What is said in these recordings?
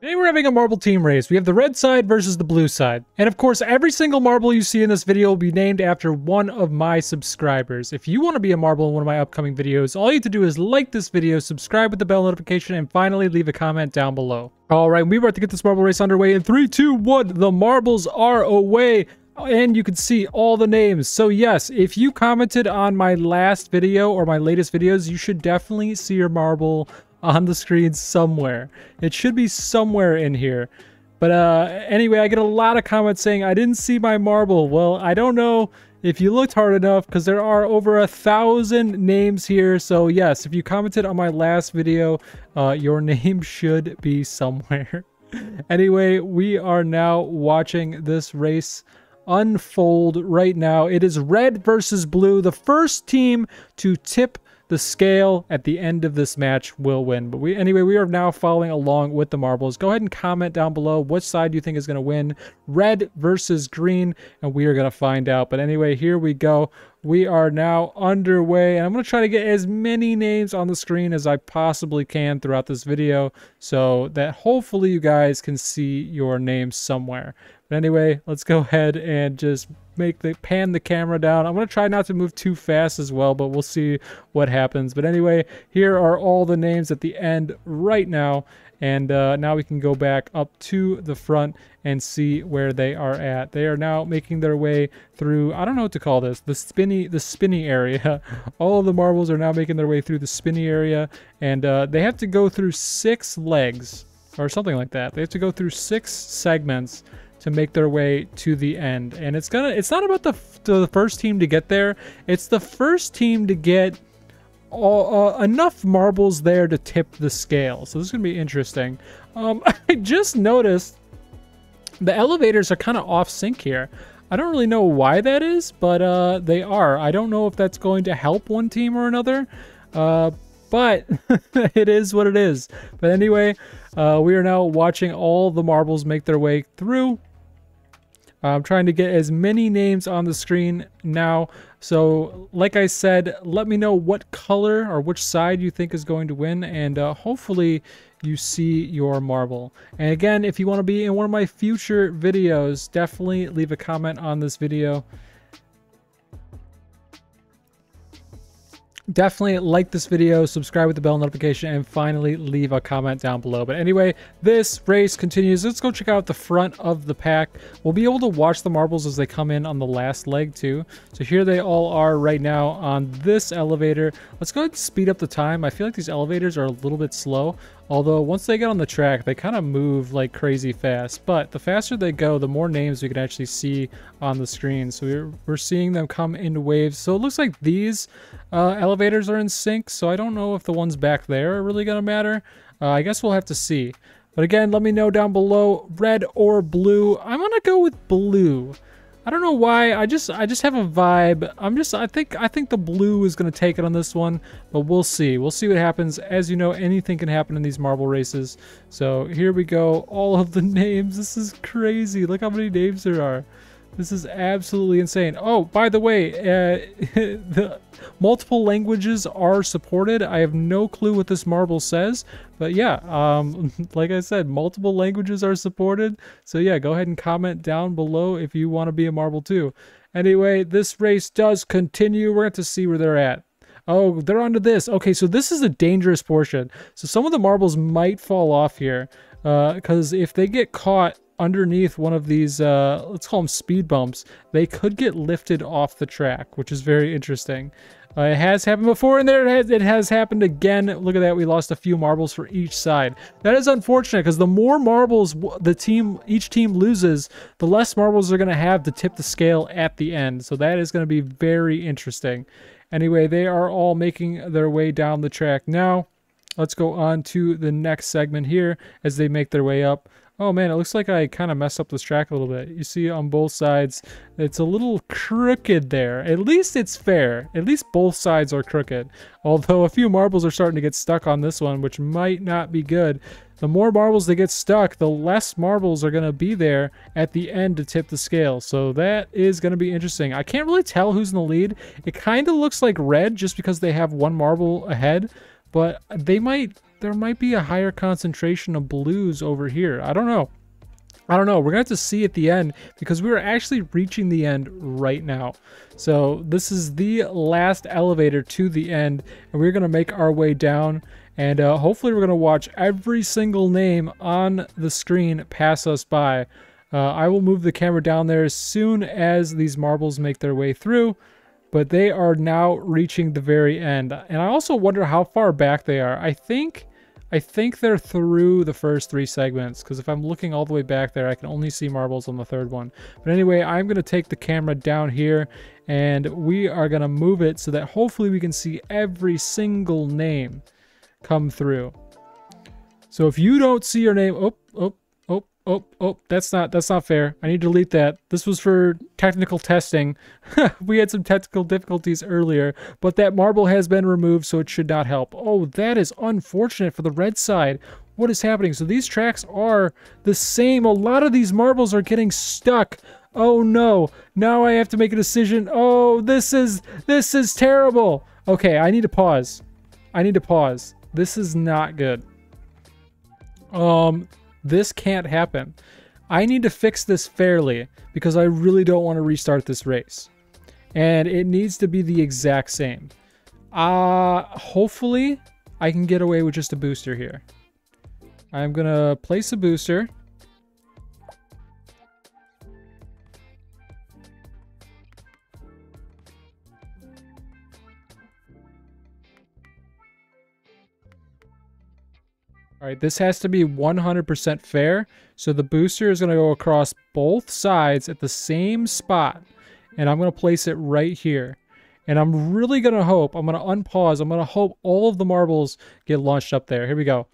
Today we're having a marble team race. We have the red side versus the blue side. And of course, every single marble you see in this video will be named after one of my subscribers. If you want to be a marble in one of my upcoming videos, all you have to do is like this video, subscribe with the bell notification, and finally leave a comment down below. Alright, we are about to get this marble race underway in 3, 2, 1. The marbles are away and you can see all the names. So yes, if you commented on my last video or my latest videos, you should definitely see your marble on the screen somewhere. It should be somewhere in here. But uh, anyway, I get a lot of comments saying I didn't see my marble. Well, I don't know if you looked hard enough because there are over a thousand names here. So yes, if you commented on my last video, uh, your name should be somewhere. anyway, we are now watching this race unfold right now. It is red versus blue. The first team to tip the scale at the end of this match will win. But we anyway, we are now following along with the marbles. Go ahead and comment down below which side you think is going to win, red versus green, and we are going to find out. But anyway, here we go. We are now underway, and I'm going to try to get as many names on the screen as I possibly can throughout this video so that hopefully you guys can see your name somewhere. But anyway, let's go ahead and just make the pan the camera down. I'm going to try not to move too fast as well, but we'll see what happens. But anyway, here are all the names at the end right now. And uh, now we can go back up to the front and see where they are at. They are now making their way through, I don't know what to call this, the spinny the spinny area. All of the marbles are now making their way through the spinny area. And uh, they have to go through six legs or something like that. They have to go through six segments to make their way to the end. And it's gonna it's not about the the first team to get there. It's the first team to get all, uh, enough marbles there to tip the scale. So this is gonna be interesting. Um, I just noticed the elevators are kind of off sync here. I don't really know why that is, but uh, they are. I don't know if that's going to help one team or another. Uh, but it is what it is. But anyway, uh, we are now watching all the marbles make their way through. I'm trying to get as many names on the screen now. So, like I said, let me know what color or which side you think is going to win, and uh, hopefully you see your marble. And again, if you want to be in one of my future videos, definitely leave a comment on this video. Definitely like this video, subscribe with the bell notification, and finally leave a comment down below. But anyway, this race continues. Let's go check out the front of the pack. We'll be able to watch the marbles as they come in on the last leg too. So here they all are right now on this elevator. Let's go ahead and speed up the time. I feel like these elevators are a little bit slow. Although once they get on the track, they kind of move like crazy fast. But the faster they go, the more names we can actually see on the screen. So we're, we're seeing them come in waves. So it looks like these uh, elevators are in sync. So I don't know if the ones back there are really going to matter. Uh, I guess we'll have to see. But again, let me know down below, red or blue. I'm going to go with blue. I don't know why. I just I just have a vibe. I'm just I think I think the blue is going to take it on this one, but we'll see. We'll see what happens. As you know, anything can happen in these marble races. So here we go. All of the names. This is crazy. Look how many names there are. This is absolutely insane. Oh, by the way, uh, the multiple languages are supported. I have no clue what this marble says, but yeah, um, like I said, multiple languages are supported. So yeah, go ahead and comment down below if you want to be a marble too. Anyway, this race does continue. We're going to see where they're at. Oh, they're onto this. Okay, so this is a dangerous portion. So some of the marbles might fall off here because uh, if they get caught underneath one of these, uh, let's call them speed bumps, they could get lifted off the track, which is very interesting. Uh, it has happened before, and there it has, it has happened again. Look at that, we lost a few marbles for each side. That is unfortunate, because the more marbles the team, each team loses, the less marbles they're going to have to tip the scale at the end. So that is going to be very interesting. Anyway, they are all making their way down the track now. Let's go on to the next segment here as they make their way up. Oh man, it looks like I kind of messed up this track a little bit. You see on both sides, it's a little crooked there. At least it's fair. At least both sides are crooked. Although a few marbles are starting to get stuck on this one, which might not be good. The more marbles they get stuck, the less marbles are going to be there at the end to tip the scale. So that is going to be interesting. I can't really tell who's in the lead. It kind of looks like red just because they have one marble ahead. But they might there might be a higher concentration of blues over here. I don't know. I don't know. We're going to have to see at the end because we're actually reaching the end right now. So this is the last elevator to the end and we're going to make our way down and uh, hopefully we're going to watch every single name on the screen pass us by. Uh, I will move the camera down there as soon as these marbles make their way through but they are now reaching the very end. And I also wonder how far back they are. I think I think they're through the first three segments because if I'm looking all the way back there, I can only see marbles on the third one. But anyway, I'm going to take the camera down here and we are going to move it so that hopefully we can see every single name come through. So if you don't see your name, oh, oh, oh, oh, that's not, that's not fair. I need to delete that. This was for technical testing. we had some technical difficulties earlier, but that marble has been removed, so it should not help. Oh, that is unfortunate for the red side. What is happening? So these tracks are the same. A lot of these marbles are getting stuck. Oh no, now I have to make a decision. Oh, this is, this is terrible. Okay, I need to pause. I need to pause. This is not good. Um, this can't happen. I need to fix this fairly because I really don't want to restart this race. And it needs to be the exact same. Uh, hopefully I can get away with just a booster here. I'm going to place a booster. All right, this has to be 100% fair. So the booster is going to go across both sides at the same spot. And I'm going to place it right here. And I'm really going to hope, I'm going to unpause, I'm going to hope all of the marbles get launched up there. Here we go.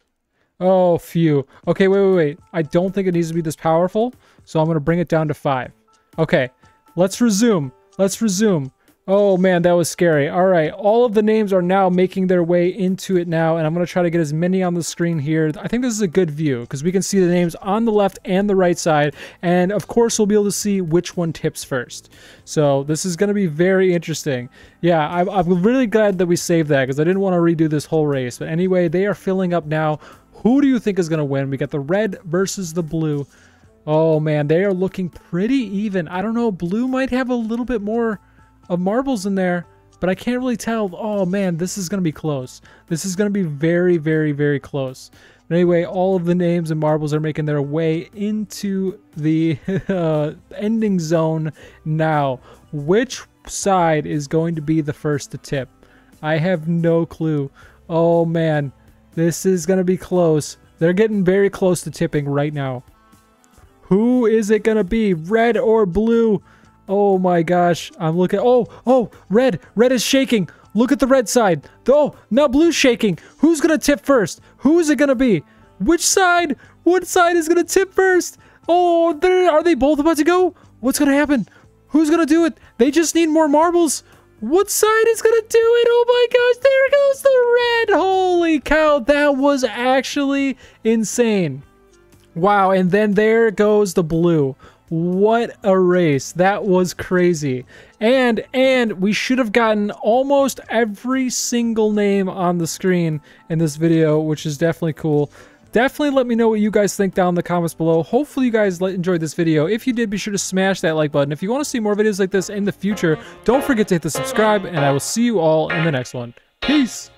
Oh, phew. Okay, wait, wait, wait. I don't think it needs to be this powerful. So I'm going to bring it down to five. Okay, let's resume. Let's resume. Oh man, that was scary. All right, all of the names are now making their way into it now, and I'm going to try to get as many on the screen here. I think this is a good view because we can see the names on the left and the right side, and of course we'll be able to see which one tips first. So this is going to be very interesting. Yeah, I'm, I'm really glad that we saved that because I didn't want to redo this whole race. But anyway, they are filling up now. Who do you think is going to win? We got the red versus the blue. Oh man, they are looking pretty even. I don't know, blue might have a little bit more of marbles in there, but I can't really tell. Oh man, this is going to be close. This is going to be very, very, very close. But anyway, all of the names and marbles are making their way into the uh, ending zone now. Which side is going to be the first to tip? I have no clue. Oh man, this is going to be close. They're getting very close to tipping right now. Who is it going to be? Red or blue? Oh my gosh. I'm looking. Oh, oh, red. Red is shaking. Look at the red side. Oh, now blue's shaking. Who's going to tip first? Who is it going to be? Which side? What side is going to tip first? Oh, are they both about to go? What's going to happen? Who's going to do it? They just need more marbles. What side is going to do it? Oh my gosh, there goes the red. Holy cow, that was actually insane. Wow, and then there goes the blue. What a race. That was crazy. And and we should have gotten almost every single name on the screen in this video, which is definitely cool. Definitely let me know what you guys think down in the comments below. Hopefully you guys enjoyed this video. If you did, be sure to smash that like button. If you want to see more videos like this in the future, don't forget to hit the subscribe, and I will see you all in the next one. Peace!